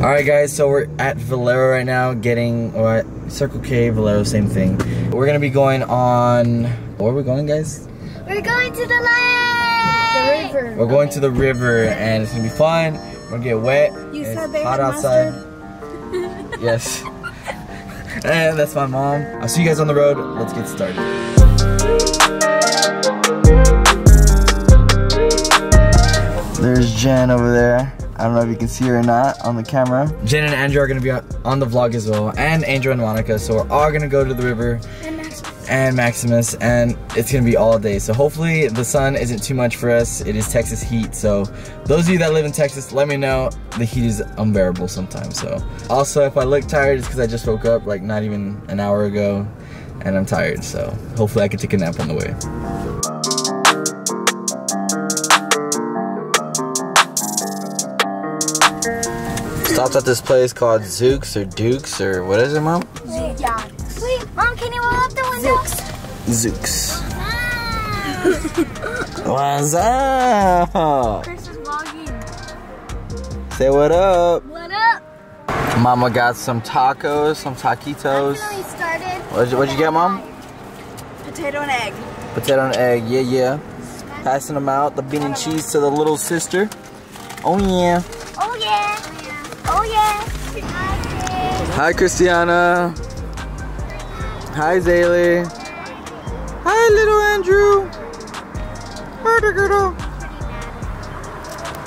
All right, guys. So we're at Valero right now, getting what Circle K, Valero, same thing. We're gonna be going on. Where are we going, guys? We're going to the lake. The river. We're going to the river, and it's gonna be fun. We're gonna get wet. You and said it's they hot outside. yes. And that's my mom. I'll see you guys on the road. Let's get started. There's Jen over there. I don't know if you can see her or not on the camera. Jen and Andrew are gonna be on the vlog as well, and Angel and Monica. So we're all gonna go to the river and Maximus, and it's gonna be all day. So hopefully the sun isn't too much for us. It is Texas heat, so those of you that live in Texas, let me know. The heat is unbearable sometimes. So also, if I look tired, it's because I just woke up like not even an hour ago, and I'm tired. So hopefully I can take a nap on the way. Stopped at this place called Zooks or Dukes or what is it, mom? Yeah. Wait, mom, can you roll up the window? Zooks. Ah. What's up? Chris is vlogging. Say what up. What up? Mama got some tacos, some taquitos. Finally. What'd you, what'd you get, mom? Potato and egg. Potato and egg, yeah, yeah. Passing them out, the bean and cheese to the little sister. Oh yeah. Oh yeah. Oh yeah. Hi, Christiana. Hi, Zaylee. Hi, little Andrew. Hi, the.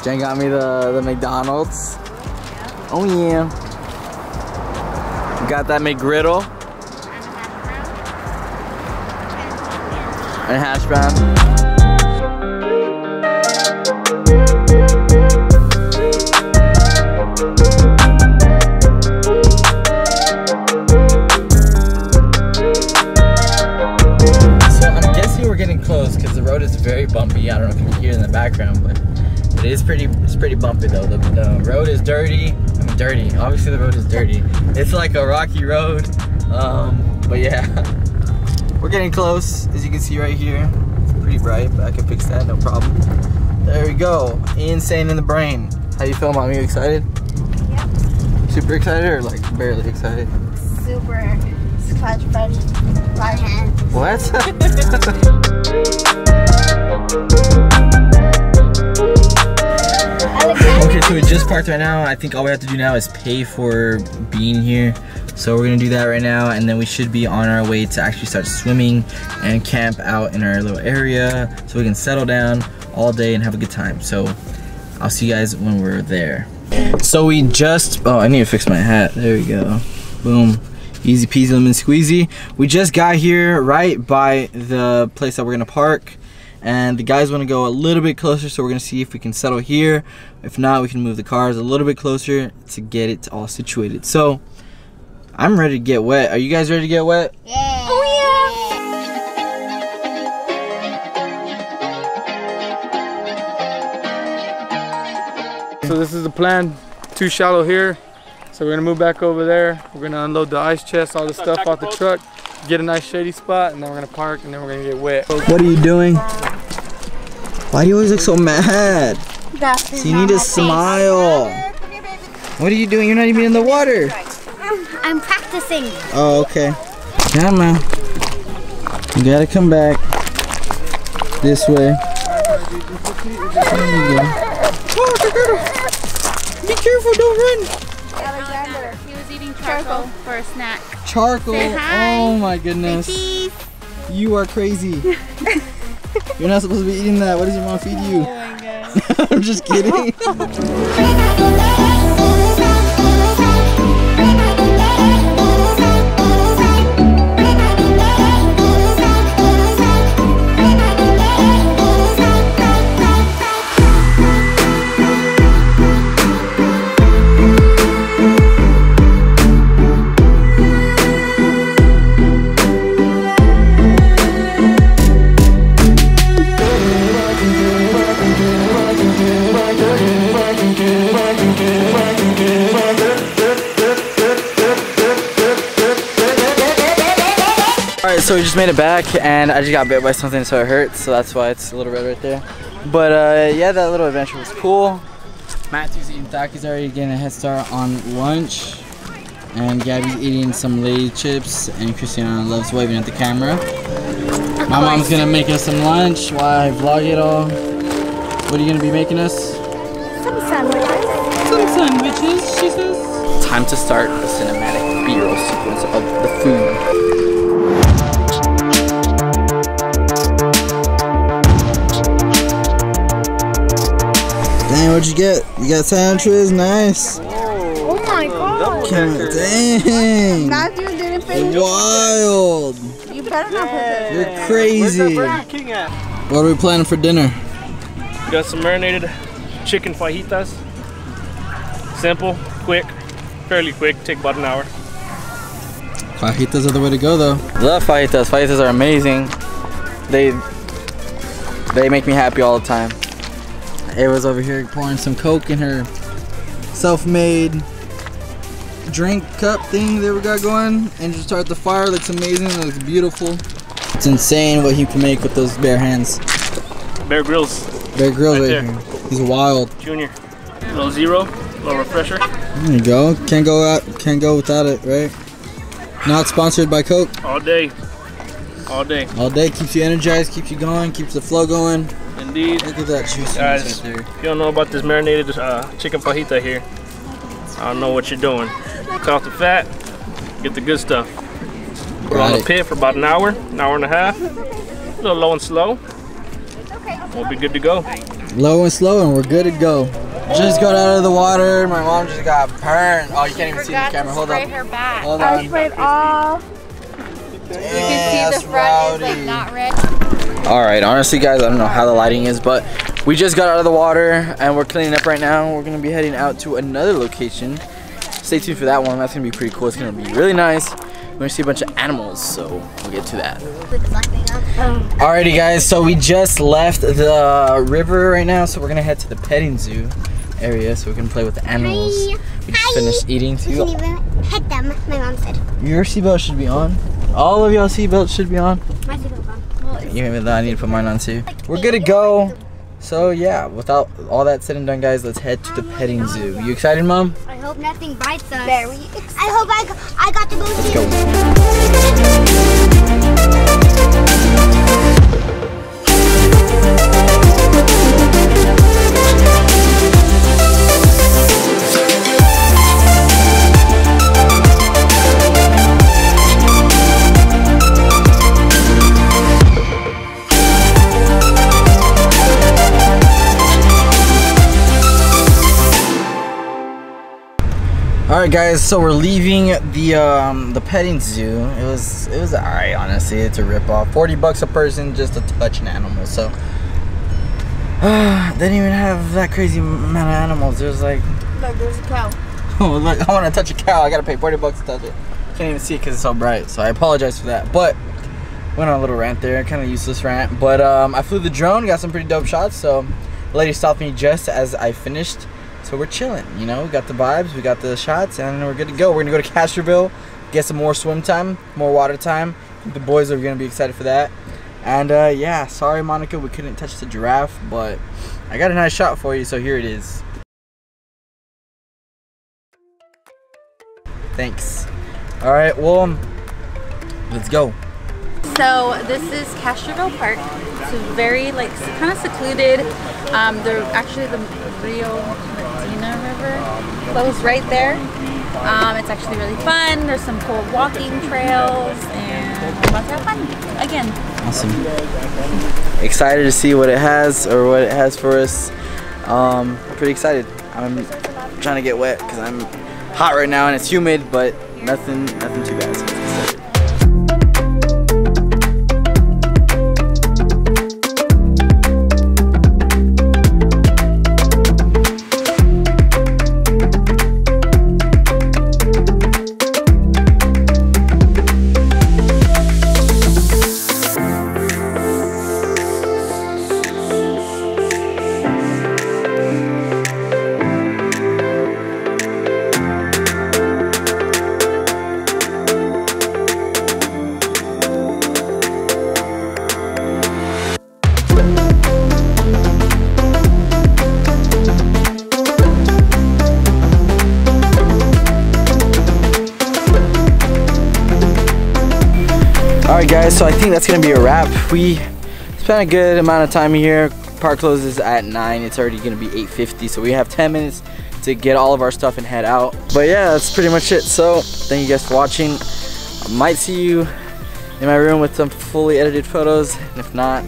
Jen got me the, the McDonald's. Oh, yeah. Got that McGriddle. And hash brown. Because the road is very bumpy. I don't know if you can hear it in the background, but it is pretty. It's pretty bumpy though. The, the road is dirty. I mean, dirty. Obviously, the road is dirty. It's like a rocky road. Um, but yeah, we're getting close. As you can see right here, it's pretty bright, but I can fix that, no problem. There we go. Insane in the brain. How you feel, mom? You excited? Yep. Super excited or like barely excited? Super. Scratch fresh. Right hand. What? Okay, so we just parked right now. I think all we have to do now is pay for being here. So we're gonna do that right now, and then we should be on our way to actually start swimming and camp out in our little area so we can settle down all day and have a good time. So I'll see you guys when we're there. So we just, oh, I need to fix my hat. There we go. Boom. Easy peasy lemon squeezy. We just got here right by the place that we're gonna park and the guys want to go a little bit closer so we're gonna see if we can settle here if not we can move the cars a little bit closer to get it all situated so i'm ready to get wet are you guys ready to get wet Yeah. Oh So this is the plan. Too shallow here. So we're gonna move back over there. We're gonna unload the ice chest, all the stuff off the truck, get a nice shady spot, and then we're gonna park, and then we're gonna get wet. what are you doing why do you always look so mad yeah. so you need to smile what are you doing you're not even in the water I'm practicing. oh okay come on you gotta come back this way there you go oh, be careful don't run Alexander. He was eating charcoal for a snack. charcoal. Say hi. Oh my goodness. Cheese. You are crazy. You're not supposed to be eating that. What does your mom feed you? Oh my god. I'm just kidding. so we just made it back and I just got bit by something so it hurts, so that's why it's a little red right there. But uh, yeah, that little adventure was cool. Matthew's eating Takis already getting a head start on lunch. And Gabby's eating some Lay's chips. And Christiana loves waving at the camera. My mom's gonna make us some lunch while I vlog it all. What are you gonna be making us? Some sandwiches. Some sandwiches, she says. Time to start the cinematic B-roll sequence of the food. What'd you get? You got sandwiches? Nice. Oh my god. Dang. Matthew didn't finish. Wild. You better not put this. You're crazy. King at? What are we planning for dinner? Got some marinated chicken fajitas. Simple, quick, fairly quick, take about an hour. Fajitas are the way to go though. Love fajitas. Fajitas are amazing. They they make me happy all the time. Ava's over here pouring some Coke in her self-made drink cup thing that we got going. And just start the fire. Looks amazing. Looks beautiful. It's insane what he can make with those bare hands. Bear Grylls Bear Grylls Right right, there. here. He's wild. Junior. Little zero, little refresher. There you go. Can't go out. Can't go without it, right? Not sponsored by Coke. All day. All day. All day keeps you energized, keeps you going, keeps the flow going. Indeed. Look at that juiciness Guys, right there. if you don't know about this marinated uh, chicken fajita here, I don't know what you're doing. Cut off the fat, get the good stuff. Put it on the pit for about an hour, an hour and a half. A little low and slow. We'll be good to go. Low and slow, and we're good to go. Just got out of the water. My mom just got burned. Oh, you can't even see the camera. Hold spray up. her back. Hold I on. sprayed all. You can see the front is like not red. All right, honestly, guys, I don't know how the lighting is, but we just got out of the water and we're cleaning up right now. We're gonna be heading out to another location. Stay tuned for that one. That's gonna be pretty cool. It's gonna be really nice. We're gonna see a bunch of animals, so we'll get to that. Alrighty, guys. So we just left the river right now, so we're gonna head to the petting zoo area so we can play with the animals. Hi. We just Hi. finished eating. You can even pet them, my mom said. your seatbelt should be on. All of y'all seatbelts should be on. My seatbelt's on. Even though I need to put mine on too. We're good to go. So yeah, without all that said and done, guys, let's head to the petting zoo. You excited, Mom? I hope nothing bites us. Very. I hope I got to go Let's see. go. Guys. So we're leaving the um, the petting zoo. It was it was alright, honestly. It's a rip off. Forty bucks a person just to touch an animal. So they didn't even have that crazy amount of animals. There's like Look, there's a cow. Oh, look, I want to touch a cow. I gotta pay 40 bucks to touch it. Can't even see it because it's so bright. So I apologize for that. But went on a little rant there, kind of useless rant. But um, I flew the drone, got some pretty dope shots. So the lady stopped me just as I finished. So we're chilling, you know. We got the vibes, we got the shots, and we're good to go. We're gonna go to Castroville, get some more swim time, more water time. The boys are gonna be excited for that. And uh, yeah, sorry Monica, we couldn't touch the giraffe, but I got a nice shot for you. So here it is. Thanks. All right, well, let's go. So this is Castroville Park. It's very like kind of secluded. Um, the actually the Rio Medina River flows right there. Um, it's actually really fun. There's some cool walking trails, and we're about to have fun again. Awesome. Excited to see what it has or what it has for us. Um, pretty excited. I'm trying to get wet because I'm hot right now and it's humid, but nothing, nothing too bad. Guys, so I think that's gonna be a wrap. We spent a good amount of time here. Park closes at 9. It's already gonna be 8.50, so we have 10 minutes to get all of our stuff and head out. But yeah, that's pretty much it. So thank you guys for watching. I might see you in my room with some fully edited photos. And if not,